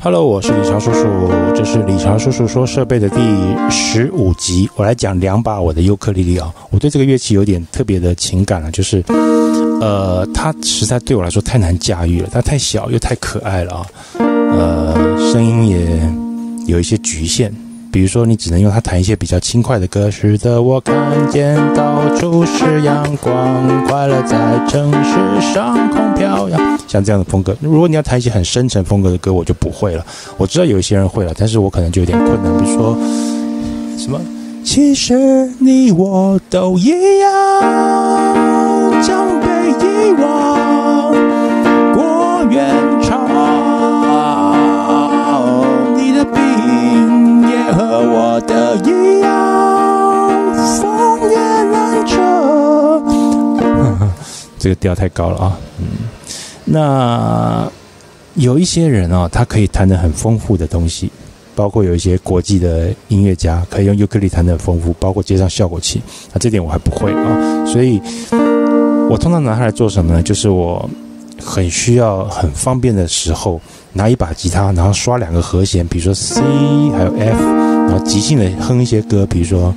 Hello，我是理查叔叔，这是理查叔叔说设备的第十五集。我来讲两把我的尤克里里啊，我对这个乐器有点特别的情感了，就是呃，它实在对我来说太难驾驭了，它太小又太可爱了啊，呃，声音也有一些局限。比如说，你只能用它弹一些比较轻快的歌。是的，我看见到处是阳光，快乐在城市上空飘扬。像这样的风格，如果你要弹一些很深沉风格的歌，我就不会了。我知道有一些人会了，但是我可能就有点困难。比如说，什么？其实你我都一样，这个调太高了啊，嗯，那有一些人啊，他可以弹得很丰富的东西。包括有一些国际的音乐家可以用尤克里弹得很丰富，包括接上效果器，那这点我还不会啊，所以我通常拿它来做什么呢？就是我很需要很方便的时候，拿一把吉他，然后刷两个和弦，比如说 C 还有 F，然后即兴的哼一些歌，比如说。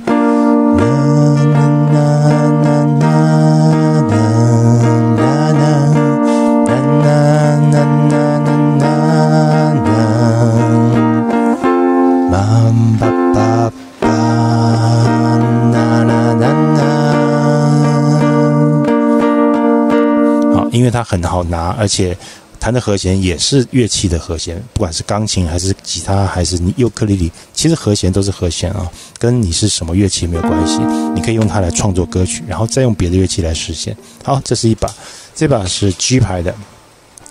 好因为它很好拿，而且弹的和弦也是乐器的和弦，不管是钢琴还是吉他还是尤克里里，其实和弦都是和弦啊，跟你是什么乐器没有关系。你可以用它来创作歌曲，然后再用别的乐器来实现。好，这是一把，这把是 G 牌的，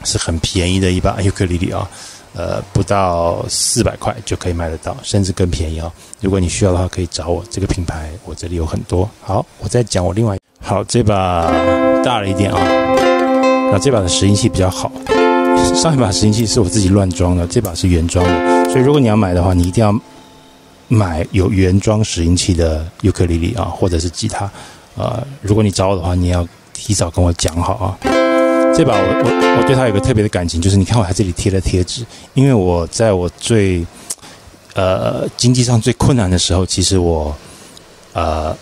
是很便宜的一把尤克里里啊，呃，不到四百块就可以买得到，甚至更便宜啊。如果你需要的话，可以找我，这个品牌我这里有很多。好，我再讲我另外好这把大了一点啊。那这把的拾音器比较好，上一把拾音器是我自己乱装的，这把是原装的。所以如果你要买的话，你一定要买有原装拾音器的尤克里里啊，或者是吉他。呃，如果你找我的话，你要提早跟我讲好啊。这把我我我对它有个特别的感情，就是你看我在这里贴了贴纸，因为我在我最呃经济上最困难的时候，其实我呃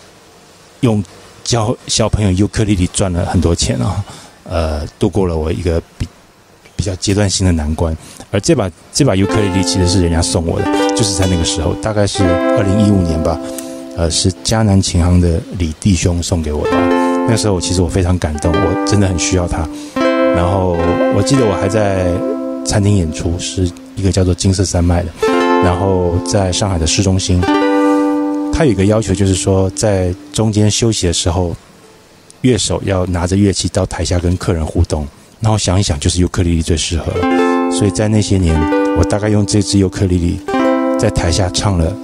用教小朋友尤克里里赚了很多钱啊。呃，度过了我一个比比较阶段性的难关，而这把这把尤克里里其实是人家送我的，就是在那个时候，大概是二零一五年吧，呃，是迦南琴行的李弟兄送给我的。那时候我其实我非常感动，我真的很需要它。然后我记得我还在餐厅演出，是一个叫做金色山脉的，然后在上海的市中心，他有一个要求，就是说在中间休息的时候。乐手要拿着乐器到台下跟客人互动，然后想一想，就是尤克里里最适合了。所以在那些年，我大概用这支尤克里里在台下唱了，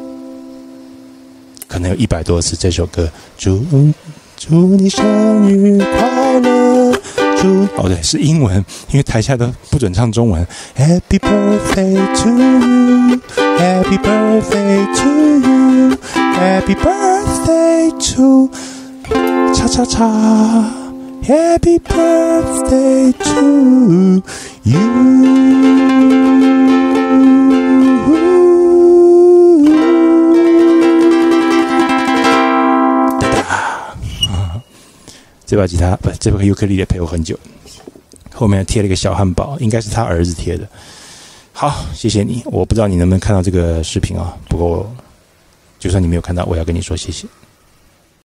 可能有一百多次这首歌。祝祝你生日快乐！祝哦对，是英文，因为台下都不准唱中文。Happy birthday to you，Happy birthday to you，Happy birthday to。叉叉叉，Happy birthday to you。 这把吉他不，这把尤克里里陪我很久。后面贴了一个小汉堡，应该是他儿子贴的。好，谢谢你。我不知道你能不能看到这个视频啊？不过，就算你没有看到，我要跟你说谢谢。